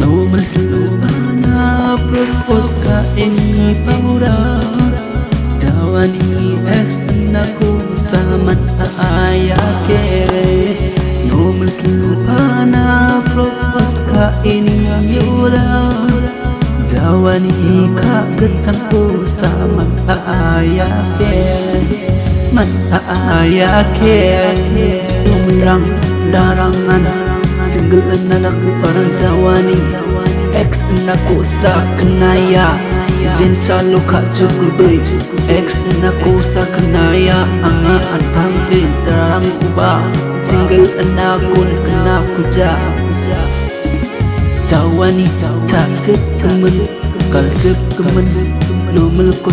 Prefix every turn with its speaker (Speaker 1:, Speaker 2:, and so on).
Speaker 1: Normal na propose ka ini paura Jawani ex na ko sama sa ayake Normal na propose ka ini yura Jawani ka getangku sama sa ayake Man ayake Umrang darangan Tanggalan na ako parang zawanin Ex na ko sa kanaya. Jin sa luka sukuday Ex na ko sa kanaya. Ang antang din tarang uba Single anak ko na anak ko ja Zawani, taksip kaman Kalsip kaman Lumal ko